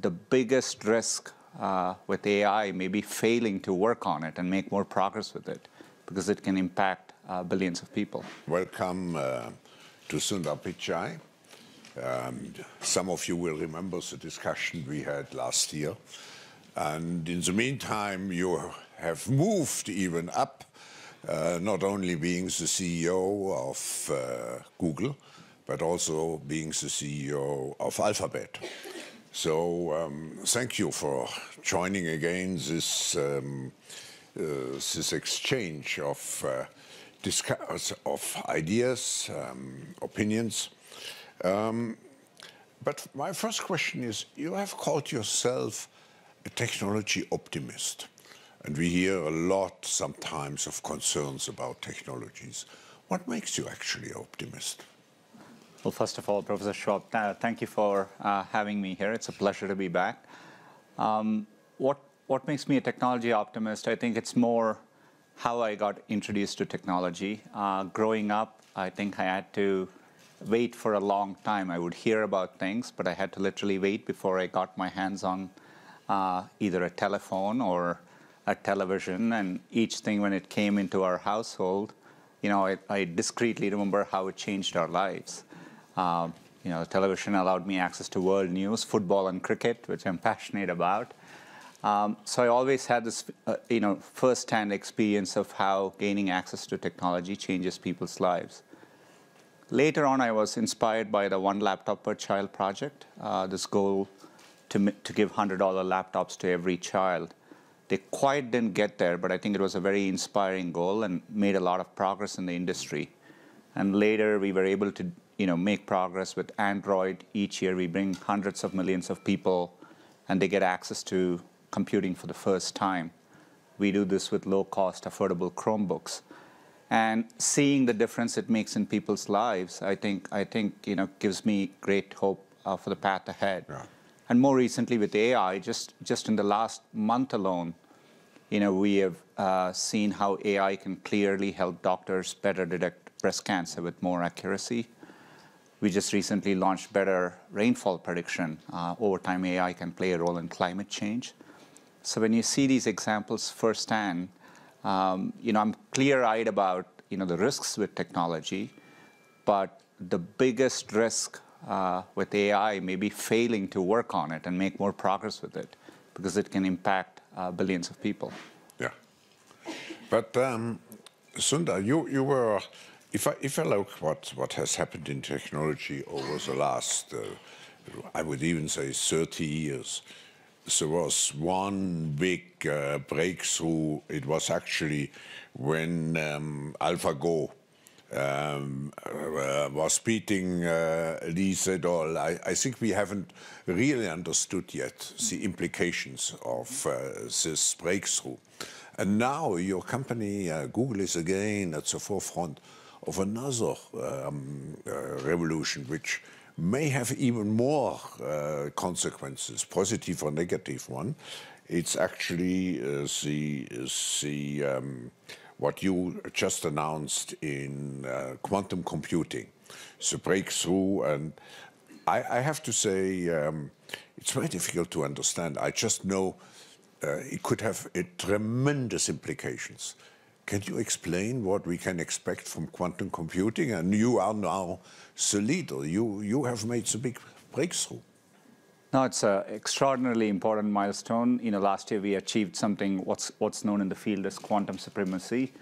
the biggest risk uh, with AI may be failing to work on it and make more progress with it because it can impact uh, billions of people. Welcome uh, to Sundar Pichai. Um, some of you will remember the discussion we had last year. And in the meantime, you have moved even up, uh, not only being the CEO of uh, Google, but also being the CEO of Alphabet. So um, thank you for joining again this um, uh, this exchange of uh, discuss of ideas, um, opinions. Um, but my first question is: You have called yourself a technology optimist, and we hear a lot sometimes of concerns about technologies. What makes you actually optimist? Well, first of all, Professor Schwab, uh, thank you for uh, having me here. It's a pleasure to be back. Um, what, what makes me a technology optimist? I think it's more how I got introduced to technology. Uh, growing up, I think I had to wait for a long time. I would hear about things, but I had to literally wait before I got my hands on uh, either a telephone or a television. And each thing, when it came into our household, you know, I, I discreetly remember how it changed our lives. Um, you know, television allowed me access to world news, football and cricket, which I'm passionate about. Um, so I always had this, uh, you know, first-hand experience of how gaining access to technology changes people's lives. Later on, I was inspired by the One Laptop Per Child project, uh, this goal to, to give $100 laptops to every child. They quite didn't get there, but I think it was a very inspiring goal and made a lot of progress in the industry. And later, we were able to you know, make progress with Android. Each year we bring hundreds of millions of people and they get access to computing for the first time. We do this with low-cost, affordable Chromebooks. And seeing the difference it makes in people's lives, I think, I think you know, gives me great hope uh, for the path ahead. Yeah. And more recently with AI, just, just in the last month alone, you know, we have uh, seen how AI can clearly help doctors better detect breast cancer with more accuracy. We just recently launched better rainfall prediction. Uh, over time, AI can play a role in climate change. So when you see these examples firsthand, um, you know, I'm clear-eyed about, you know, the risks with technology, but the biggest risk uh, with AI may be failing to work on it and make more progress with it because it can impact uh, billions of people. Yeah. But um, Sundar, you, you were if I, if I look what, what has happened in technology over the last, uh, I would even say 30 years, there was one big uh, breakthrough. It was actually when um, AlphaGo um, uh, was beating uh, Lee Sedol. I, I, think we haven't really understood yet the implications of uh, this breakthrough. And now your company, uh, Google, is again at the forefront of another um, uh, revolution, which may have even more uh, consequences, positive or negative one. It's actually uh, the, the um, what you just announced in uh, quantum computing, the breakthrough. And I, I have to say, um, it's very difficult to understand. I just know uh, it could have tremendous implications. Can you explain what we can expect from quantum computing? And you are now the leader. You, you have made the big breakthrough. Now it's an extraordinarily important milestone. You know, last year we achieved something what's what's known in the field as quantum supremacy.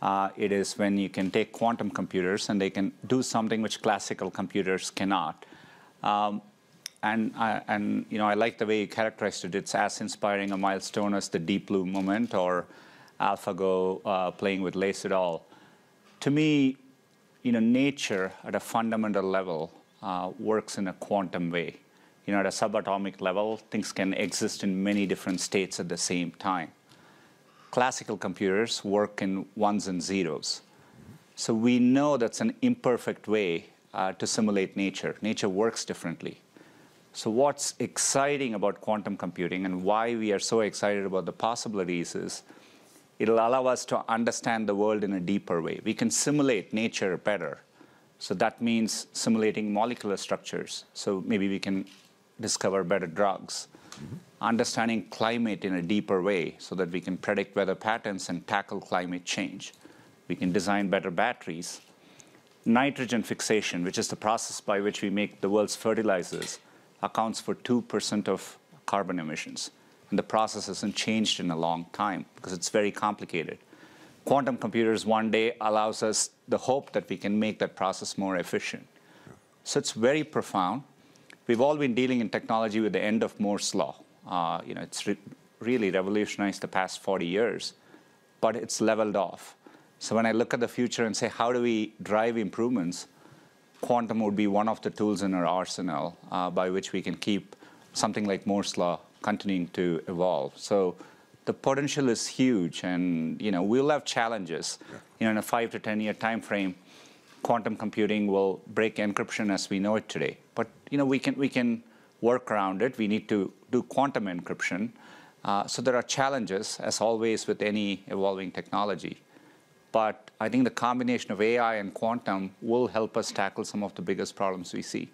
Uh, it is when you can take quantum computers and they can do something which classical computers cannot. Um, and I, and you know, I like the way you characterized it. It's as inspiring a milestone as the Deep Blue moment or AlphaGo uh, playing with Lee Sedol. To me, you know, nature at a fundamental level uh, works in a quantum way. You know, at a subatomic level, things can exist in many different states at the same time. Classical computers work in ones and zeros. So we know that's an imperfect way uh, to simulate nature. Nature works differently. So what's exciting about quantum computing and why we are so excited about the possibilities is it'll allow us to understand the world in a deeper way. We can simulate nature better. So that means simulating molecular structures. So maybe we can discover better drugs. Mm-hmm. Understanding climate in a deeper way so that we can predict weather patterns and tackle climate change. We can design better batteries. Nitrogen fixation, which is the process by which we make the world's fertilizers, accounts for 2% of carbon emissions. And the process hasn't changed in a long time because it's very complicated. Quantum computers one day allows us the hope that we can make that process more efficient. So it's very profound. We've all been dealing in technology with the end of Moore's law. Uh, you know, it's re really revolutionized the past 40 years, but it's leveled off. So when I look at the future and say, how do we drive improvements, quantum would be one of the tools in our arsenal uh, by which we can keep something like Moore's law continuing to evolve. So the potential is huge, and you know we'll have challenges. Yeah. You know, in a five to ten year time frame, quantum computing will break encryption as we know it today. But you know we can we can work around it. We need to do quantum encryption. Uh, so there are challenges, as always with any evolving technology. But I think the combination of AI and quantum will help us tackle some of the biggest problems we see.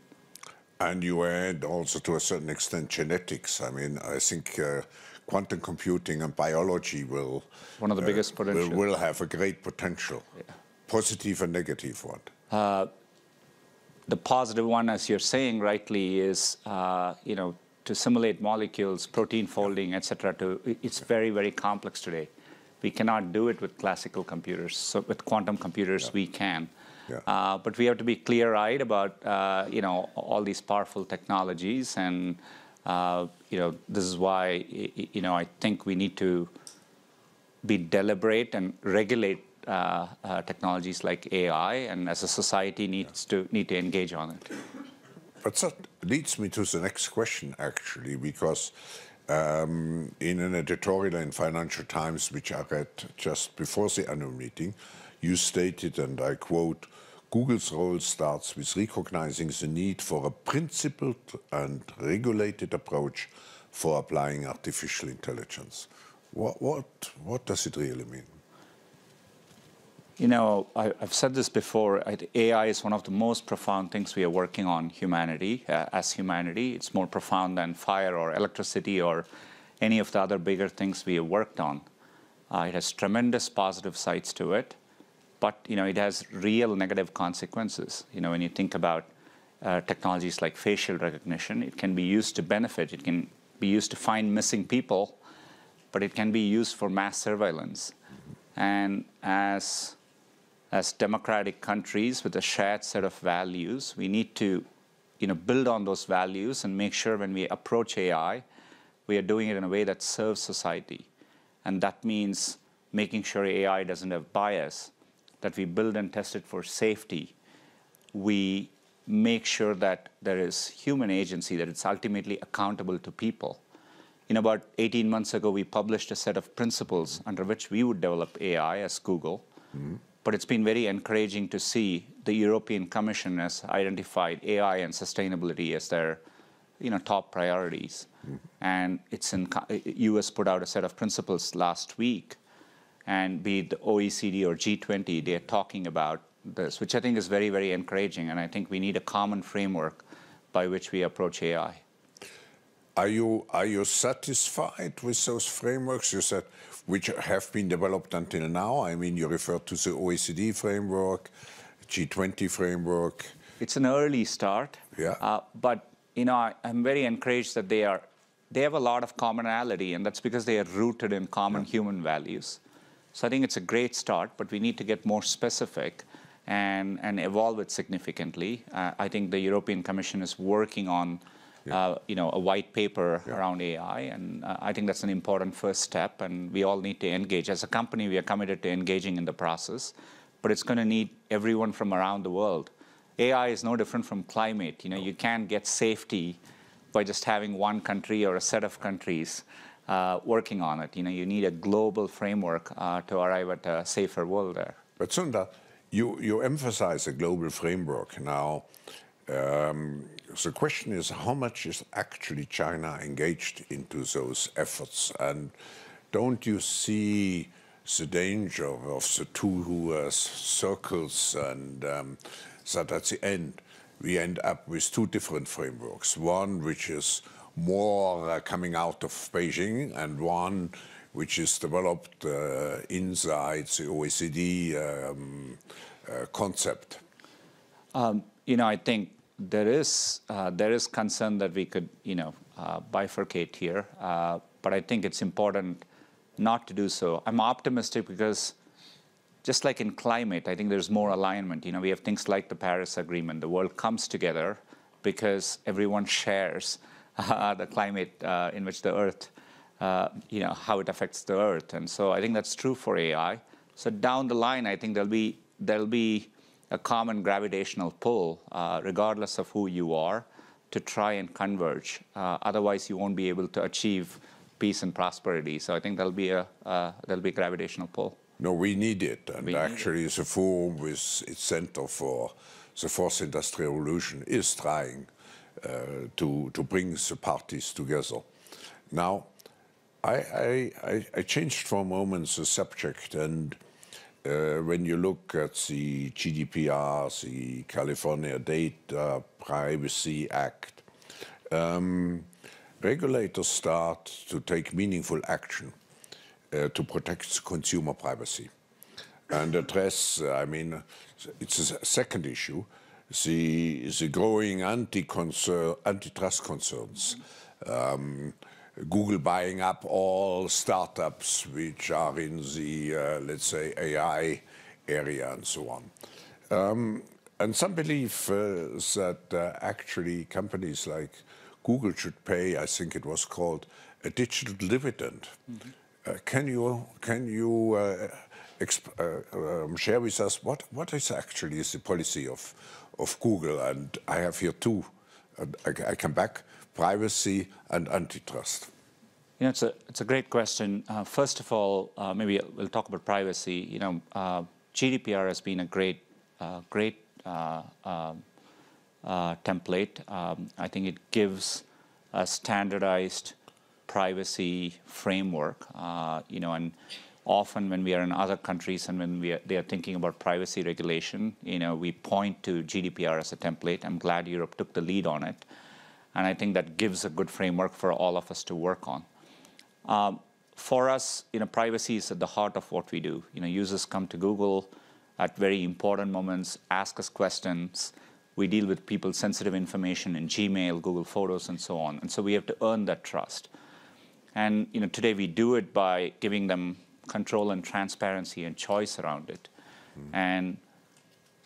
And you add also to a certain extent genetics. I mean, I think uh, quantum computing and biology will one of the uh, biggest potential will, will, have a great potential, yeah. positive and negative one. Uh, the positive one, as you're saying rightly, is uh, you know to simulate molecules, protein folding, et cetera. To it's very very complex today. We cannot do it with classical computers. So with quantum computers, yeah. we can. Yeah. Uh, but we have to be clear-eyed about uh, you know all these powerful technologies, and uh, you know this is why you know I think we need to be deliberate and regulate technologies like AI, and as a society needs to need to engage on it. But that leads me to the next question, actually, because um, in an editorial in Financial Times, which I read just before the annual meeting, you stated, and I quote, Google's role starts with recognizing the need for a principled and regulated approach for applying artificial intelligence. What, what, what does it really mean? You know, I, have said this before. AI is one of the most profound things we are working on humanity, uh, as humanity. It's more profound than fire or electricity or any of the other bigger things we have worked on. Uh, it has tremendous positive sides to it, but you know, it has real negative consequences. You know, when you think about uh, technologies like facial recognition, it can be used to benefit. It can be used to find missing people, but it can be used for mass surveillance. And as as democratic countries with a shared set of values, we need to you know, build on those values and make sure when we approach AI, we are doing it in a way that serves society. And that means making sure AI doesn't have bias, that we build and test it for safety. We make sure that there is human agency, that it's ultimately accountable to people. In about 18 months ago, we published a set of principles under which we would develop AI as Google. Mm -hmm. But it's been very encouraging to see the European Commission has identified AI and sustainability as their you know, top priorities. Mm. And it's in, US put out a set of principles last week, and be it the OECD or G20, they're talking about this, which I think is very, very encouraging. And I think we need a common framework by which we approach AI. Are you, are you satisfied with those frameworks? You said which have been developed until now. I mean, you referred to the OECD framework, G20 framework. It's an early start. Yeah. Uh, but you know, I, am very encouraged that they are. They have a lot of commonality, and that's because they are rooted in common yeah. human values. So I think it's a great start, but we need to get more specific and, and evolve it significantly. Uh, I think the European Commission is working on yeah. uh, you know, a white paper yeah. around AI, and uh, I think that's an important first step, and we all need to engage. As a company, we are committed to engaging in the process, but it's going to need everyone from around the world. AI is no different from climate. You know, you can't get safety by just having one country or a set of countries uh, working on it. You know, you need a global framework uh, to arrive at a safer world there. But Sundar, you, you emphasize a global framework now. Um, the question is how much is actually China engaged into those efforts? And don't you see the danger of the two uh, circles and um, that at the end we end up with two different frameworks. One which is more uh, coming out of Beijing, and one which is developed uh, inside the OECD um, uh, concept. Um, you know, I think there is uh, there is concern that we could, you know, uh, bifurcate here, uh, but I think it's important not to do so. I'm optimistic because just like in climate, I think there's more alignment. You know, we have things like the Paris Agreement. The world comes together because everyone shares the climate uh, in which the Earth, uh, you know, how it affects the Earth. And so I think that's true for AI. So down the line, I think there'll be there'll be a common gravitational pull, uh, regardless of who you are, to try and converge. Uh, otherwise, you won't be able to achieve peace and prosperity. So I think there'll be a there'll be a gravitational pull. No, we need it. And we actually, the forum with its Center for the Fourth Industrial Revolution is trying to, to bring the parties together. Now, I, I, I changed for a moment the subject, and uh, when you look at the GDPR, the California Data Privacy Act, um, regulators start to take meaningful action uh, to protect consumer privacy and address, uh, I mean, it's a second issue, the, the growing anti -concern, antitrust concerns. Um, Google buying up all startups which are in the, uh, let's say, AI area and so on. Um, and some believe uh, that uh, actually companies like Google should pay, I think it was called, a digital dividend. Mm -hmm. Uh, can you can you uh, um, share with us what what is actually is the policy of of Google? And I have here two. I, I come back: privacy and antitrust. You know, it's a it's a great question. Uh, first of all, uh, maybe we'll talk about privacy. You know, uh, GDPR has been a great great um, template. Um, I think it gives a standardized privacy framework. Uh, you know, and often when we are in other countries and when we are, they are thinking about privacy regulation, you know, we point to GDPR as a template. I'm glad Europe took the lead on it, and I think that gives a good framework for all of us to work on. Um, for us, you know, privacy is at the heart of what we do. You know, users come to Google at very important moments, ask us questions. We deal with people's sensitive information in Gmail, Google Photos, and so on. And so we have to earn that trust. And you know, today we do it by giving them control and transparency and choice around it. Mm. And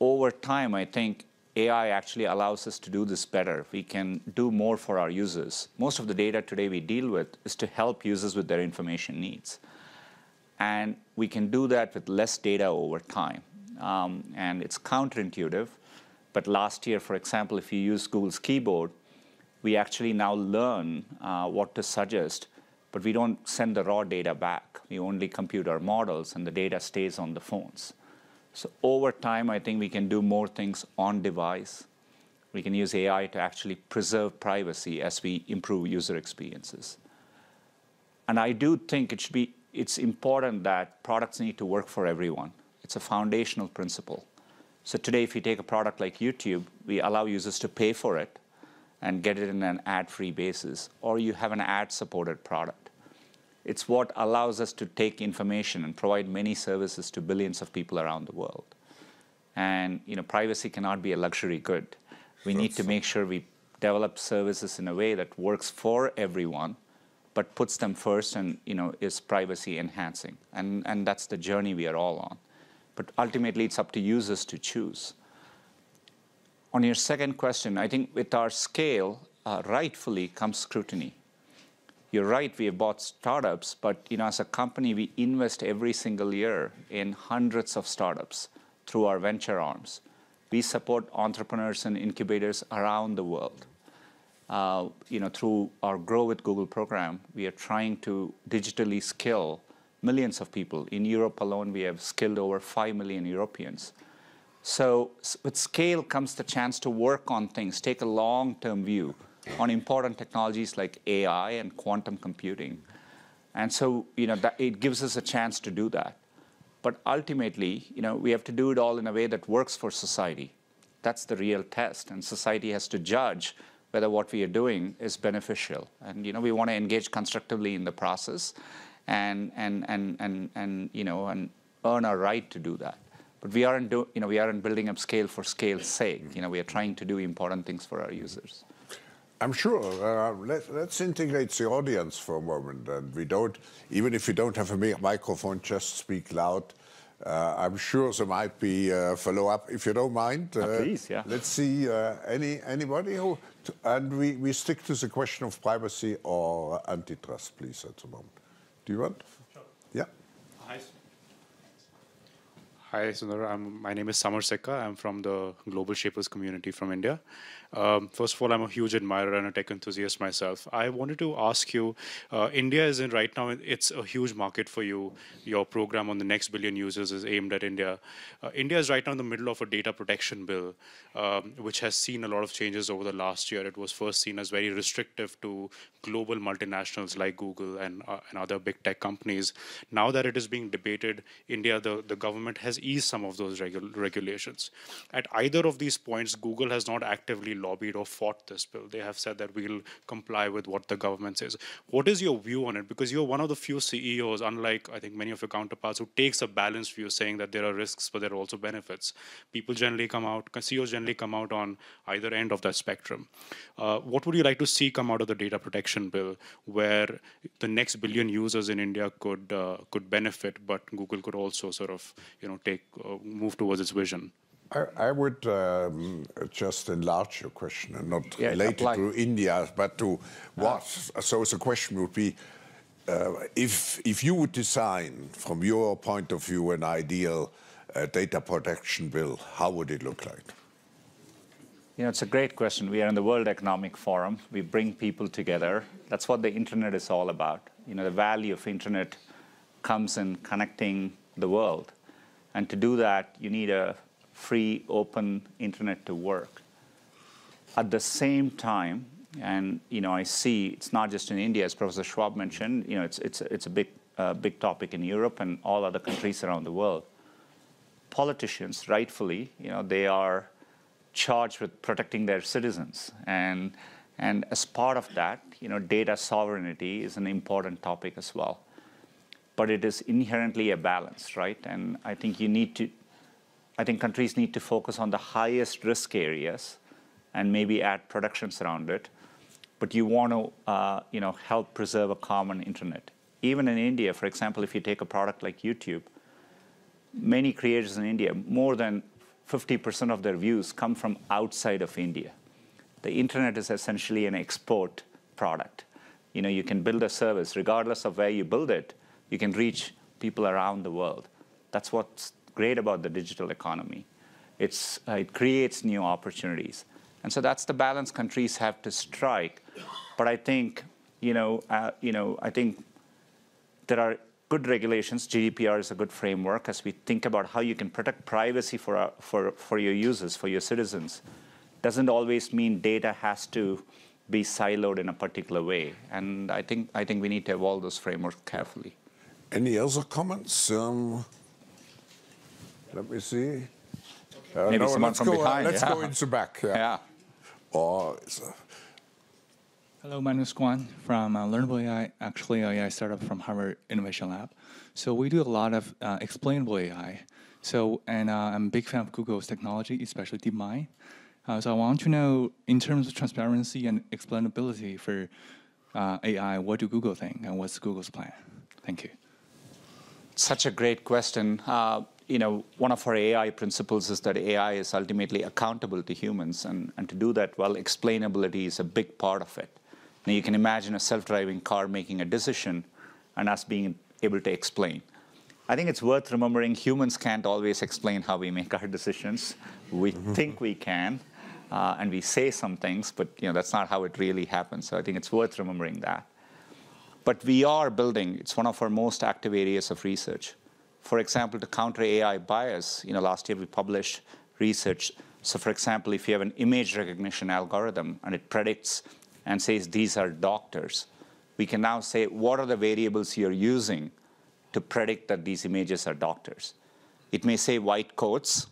over time, I think AI actually allows us to do this better. We can do more for our users. Most of the data today we deal with is to help users with their information needs. And we can do that with less data over time. Um, and it's counterintuitive. But last year, for example, if you use Google's keyboard, we actually now learn uh, what to suggest but we don't send the raw data back. We only compute our models, and the data stays on the phones. So over time, I think we can do more things on device. We can use AI to actually preserve privacy as we improve user experiences. And I do think it should be, it's important that products need to work for everyone. It's a foundational principle. So today, if you take a product like YouTube, we allow users to pay for it and get it in an ad-free basis, or you have an ad-supported product. It's what allows us to take information and provide many services to billions of people around the world. And you know, privacy cannot be a luxury good. We need to make sure we develop services in a way that works for everyone, but puts them first and you know, is privacy enhancing. And, and that's the journey we are all on. But ultimately, it's up to users to choose. On your second question, I think with our scale, uh, rightfully comes scrutiny you're right, we have bought startups, but you know, as a company, we invest every single year in hundreds of startups through our venture arms. We support entrepreneurs and incubators around the world. Uh, you know, through our Grow with Google program, we are trying to digitally skill millions of people. In Europe alone, we have skilled over 5 million Europeans. So with scale comes the chance to work on things, take a long-term view, on important technologies like AI and quantum computing. And so, you know, that, it gives us a chance to do that. But ultimately, you know, we have to do it all in a way that works for society. that's the real test. And society has to judge whether what we are doing is beneficial. And you know, we want to engage constructively in the process and, and, and, and, and, you know, and earn our right to do that. But we aren't, do, you know, we aren't building up scale for scale's sake. You know, we are trying to do important things for our users. I'm sure. Uh, let, us integrate the audience for a moment. And we don't, even if you don't have a microphone, just speak loud. Uh, I'm sure there might be a follow-up, if you don't mind. Uh, please, yeah. Let's see, uh, any anybody who, and we, we stick to the question of privacy or antitrust, please, at the moment. Do you want? Sure. Yeah. Hi. Hi, Sundar. I'm, my name is Samar Sekka. I'm from the Global Shapers community from India. Um, first of all, I'm a huge admirer and a tech enthusiast myself. I wanted to ask you, uh, India is in right now, it's a huge market for you. Your program on the next billion users is aimed at India. Uh, India is right now in the middle of a data protection bill, um, which has seen a lot of changes over the last year. It was first seen as very restrictive to global multinationals like Google and, uh, and other big tech companies. Now that it is being debated, India, the, the government has eased some of those regu regulations. At either of these points, Google has not actively lobbied or fought this bill. They have said that we'll comply with what the government says. What is your view on it? Because you're one of the few CEOs, unlike I think many of your counterparts, who takes a balanced view, saying that there are risks, but there are also benefits. People generally come out, CEOs generally come out on either end of that spectrum. Uh, what would you like to see come out of the data protection bill, where the next billion users in India could uh, could benefit, but Google could also sort of you know take uh, move towards its vision? I, I would um, just enlarge your question and not yeah, relate it to India, but to what. Uh, so the question would be, uh, if if you would design, from your point of view, an ideal uh, data protection bill, how would it look like? You know, it's a great question. We are in the World Economic Forum. We bring people together. That's what the internet is all about. You know, the value of internet comes in connecting the world. And to do that, you need a free, open internet to work. At the same time, and you know, I see it's not just in India, as Professor Schwab mentioned. You know, it's it's it's a big uh, big topic in Europe and all other countries around the world. Politicians, rightfully, you know, they are charged with protecting their citizens, and and as part of that, you know, data sovereignty is an important topic as well. But it is inherently a balance, right? And I think you need to I think countries need to focus on the highest risk areas and maybe add protections around it. But you want to, uh, you know, help preserve a common internet. Even in India, for example, if you take a product like YouTube, many creators in India, more than 50% of their views come from outside of India. The internet is essentially an export product. You know, you can build a service, regardless of where you build it, you can reach people around the world. That's what's great about the digital economy. It's, uh, it creates new opportunities. And so that's the balance countries have to strike. But I think, you know, uh, you know, I think there are good regulations. GDPR is a good framework as we think about how you can protect privacy for, uh, for, for your users, for your citizens. Doesn't always mean data has to be siloed in a particular way. And I think, I think we need to evolve those frameworks carefully. Any other comments? Um, let me see. Uh, Maybe no, someone from go, uh, behind. Uh, let's yeah. go into back. Yeah. yeah. Or, Hello, my name is Guan from uh, Learnable AI, actually an AI startup from Harvard Innovation Lab. So we do a lot of uh, explainable AI. So, and uh, I'm a big fan of Google's technology, especially DeepMind. Uh, so I want to know, in terms of transparency and explainability for uh, AI, what do Google think, and what's Google's plan? Thank you. Such a great question. You know, one of our AI principles is that AI is ultimately accountable to humans, and, and to do that well, explainability is a big part of it. Now, you can imagine a self-driving car making a decision and us being able to explain. I think it's worth remembering humans can't always explain how we make our decisions. We mm-hmm. think we can, uh, and we say some things, but you know, that's not how it really happens. So I think it's worth remembering that. But we are building, it's one of our most active areas of research for example, to counter AI bias, you know, last year we published research. So for example, if you have an image recognition algorithm and it predicts and says these are doctors, we can now say what are the variables you're using to predict that these images are doctors. It may say white coats,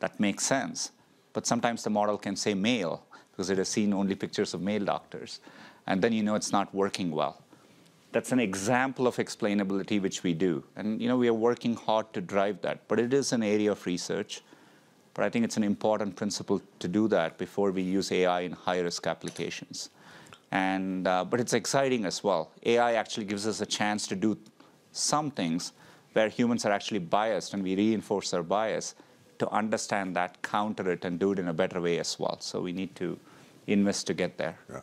that makes sense. but sometimes the model can say male because it has seen only pictures of male doctors. And then you know it's not working well. That's an example of explainability which we do. And you know, we are working hard to drive that. But it is an area of research. But I think it's an important principle to do that before we use AI in high-risk applications. And, uh, but it's exciting as well. AI actually gives us a chance to do some things where humans are actually biased and we reinforce our bias to understand that, counter it, and do it in a better way as well. So we need to invest to get there. Yeah.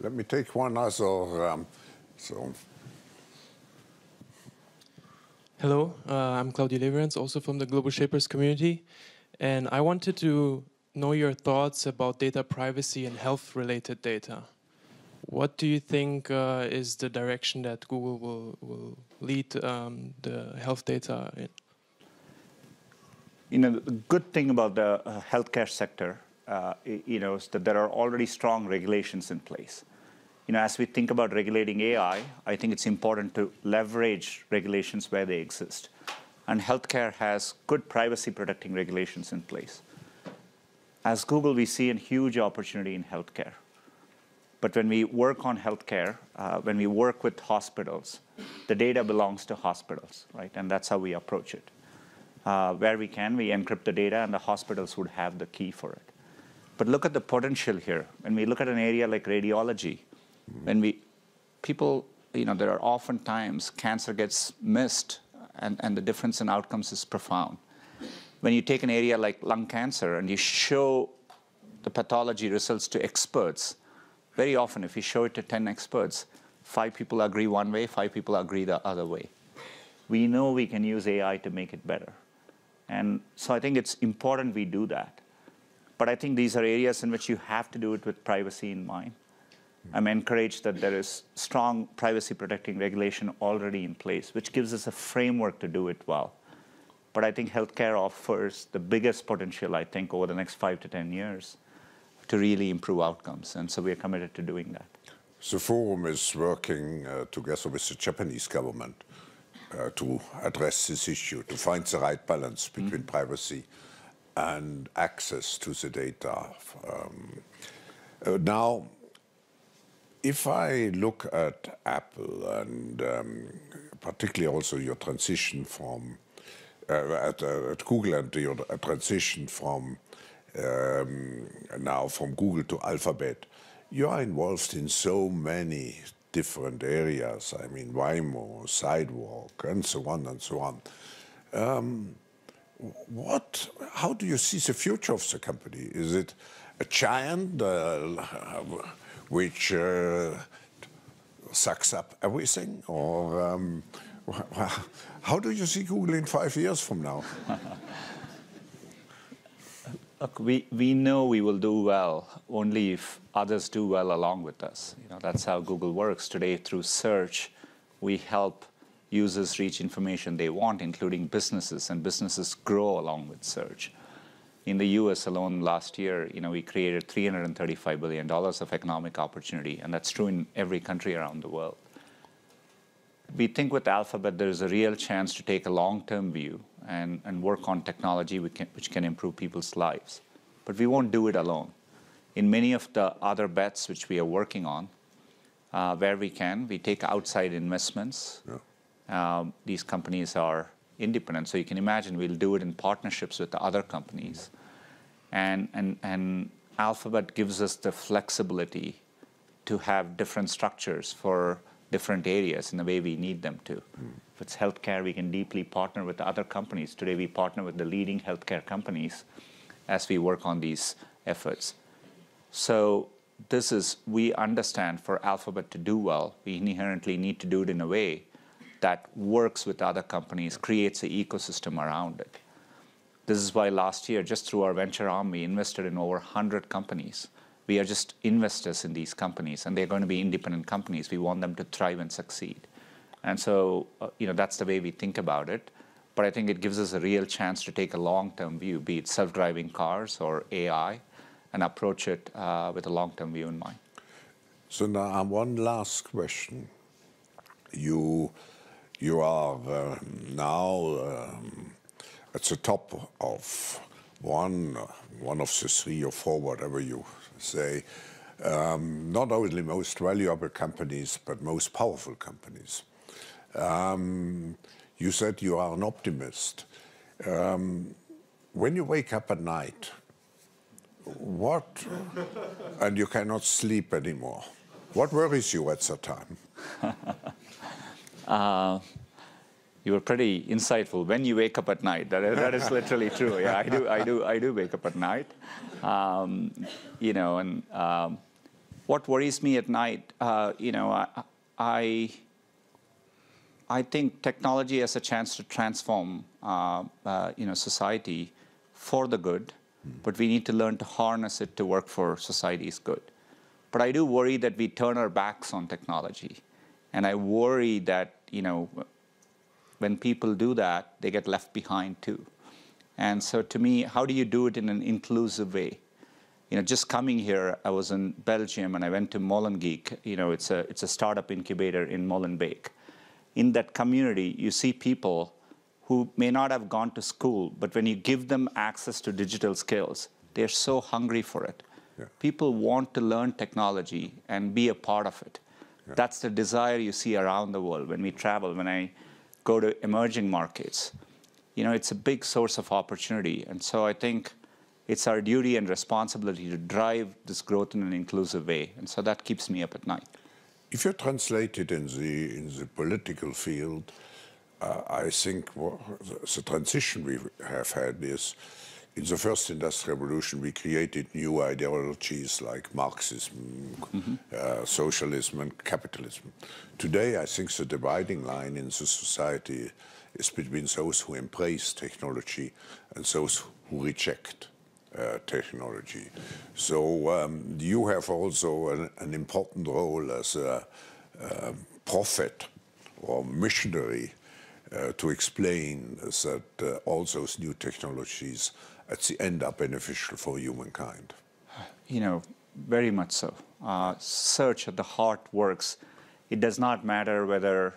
Let me take one other. Um, so. Hello, uh, I'm Claudio Leverance, also from the Global Shapers community. And I wanted to know your thoughts about data privacy and health related data. What do you think uh, is the direction that Google will, will lead um, the health data in? You know, the good thing about the uh, healthcare sector, uh, you know, is that there are already strong regulations in place. You know, as we think about regulating AI, I think it's important to leverage regulations where they exist. And healthcare has good privacy protecting regulations in place. As Google, we see a huge opportunity in healthcare. But when we work on healthcare, uh, when we work with hospitals, the data belongs to hospitals, right? And that's how we approach it. Uh, where we can, we encrypt the data, and the hospitals would have the key for it. But look at the potential here. When we look at an area like radiology. When we people, you know, there are often times cancer gets missed, and, and the difference in outcomes is profound. When you take an area like lung cancer and you show the pathology results to experts, very often, if you show it to 10 experts, five people agree one way, five people agree the other way. We know we can use AI to make it better. And so I think it's important we do that. But I think these are areas in which you have to do it with privacy in mind. I'm encouraged that there is strong privacy protecting regulation already in place, which gives us a framework to do it well. But I think healthcare offers the biggest potential, I think, over the next five to 10 years to really improve outcomes. And so we are committed to doing that. The forum is working uh, together with the Japanese government uh, to address this issue, to find the right balance between mm -hmm. privacy and access to the data. Um, uh, now, if I look at Apple and um, particularly also your transition from uh, at, uh, at, Google and your transition from um, now from Google to Alphabet, you are involved in so many different areas. I mean, Waymo, Sidewalk, and so on and so on. Um, what? How do you see the future of the company? Is it a giant uh, which uh, sucks up everything, or um, how do you see Google in five years from now? Look, we, we know we will do well only if others do well along with us. You know, that's how Google works today. Through search, we help users reach information they want, including businesses, and businesses grow along with search. In the U.S. alone last year, you know, we created $335 billion of economic opportunity, and that's true in every country around the world. We think with Alphabet there is a real chance to take a long-term view and, and work on technology which can, which can improve people's lives. But we won't do it alone. In many of the other bets which we are working on, uh, where we can, we take outside investments. Yeah. Um, these companies are independent, so you can imagine we'll do it in partnerships with the other companies. And, and, and Alphabet gives us the flexibility to have different structures for different areas in the way we need them to. Mm. If it's healthcare, we can deeply partner with other companies. Today, we partner with the leading healthcare companies as we work on these efforts. So this is, we understand for Alphabet to do well, we inherently need to do it in a way that works with other companies, creates an ecosystem around it. This is why last year, just through our venture arm, we invested in over 100 companies we are just investors in these companies, and they're going to be independent companies. We want them to thrive and succeed. And so, uh, you know, that's the way we think about it. But I think it gives us a real chance to take a long-term view, be it self-driving cars or AI, and approach it uh, with a long-term view in mind. So now, one last question. You, you are uh, now um, at the top of one, uh, one of the three or four, whatever you say, um, not only most valuable companies, but most powerful companies. Um, you said you are an optimist. Um, when you wake up at night, what, and you cannot sleep anymore, what worries you at that time? uh, you were pretty insightful. When you wake up at night, that is, that is literally true. Yeah, I do, I do, I do wake up at night. Um, you know, and um, what worries me at night, uh, you know, I, I, I, think technology has a chance to transform, uh, uh, you know, society for the good, but we need to learn to harness it to work for society's good. But I do worry that we turn our backs on technology, and I worry that, you know when people do that, they get left behind too. And so to me, how do you do it in an inclusive way? You know, just coming here, I was in Belgium and I went to Molengeek. You know, it's a, it's a startup incubator in Molenbeek. In that community, you see people who may not have gone to school, but when you give them access to digital skills, they're so hungry for it. Yeah. People want to learn technology and be a part of it. Yeah. That's the desire you see around the world when we travel. When I go to emerging markets, you know, it's a big source of opportunity. And so I think it's our duty and responsibility to drive this growth in an inclusive way. And so that keeps me up at night. If you translate it in the, in the political field, uh, I think the transition we have had is in the first industrial revolution, we created new ideologies like Marxism, mm -hmm. uh, socialism, and capitalism. Today, I think the dividing line in the society is between those who embrace technology and those who reject uh, technology. So um, you have also an, an, important role as a, a prophet or missionary uh, to explain that uh, all those new technologies at the end are beneficial for humankind? You know, very much so. Uh, search at the heart works. It does not matter whether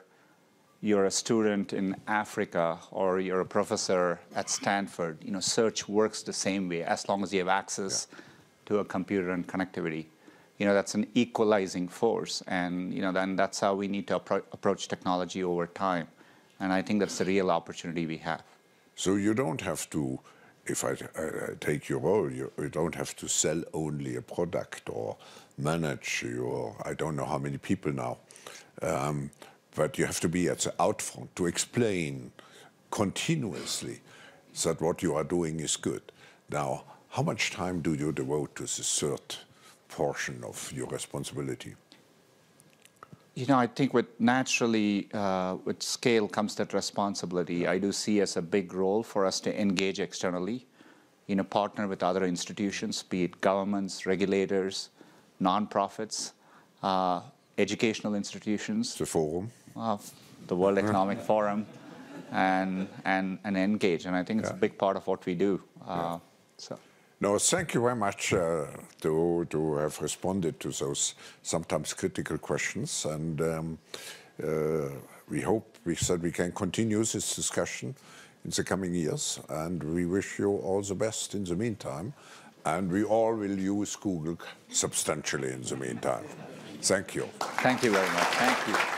you're a student in Africa or you're a professor at Stanford. You know, search works the same way as long as you have access yeah. to a computer and connectivity. You know, that's an equalizing force, and you know, then that's how we need to appro approach technology over time. And I think that's the real opportunity we have. So you don't have to if I, I, take your role, you, you, don't have to sell only a product or manage your, I don't know how many people now, um, but you have to be at the outfront to explain continuously that what you are doing is good. Now, how much time do you devote to the third portion of your responsibility? You know, I think with naturally, uh, with scale comes that responsibility. I do see as a big role for us to engage externally, you know, partner with other institutions, be it governments, regulators, nonprofits, uh, educational institutions. The forum. Uh, the World Economic Forum, and, and, and engage. And I think it's yeah. a big part of what we do. Uh, yeah. So. No, thank you very much uh, to, to have responded to those sometimes critical questions. And um, uh, we hope we said we can continue this discussion in the coming years. And we wish you all the best in the meantime. And we all will use Google substantially in the meantime. Thank you. Thank you very much. Thank you.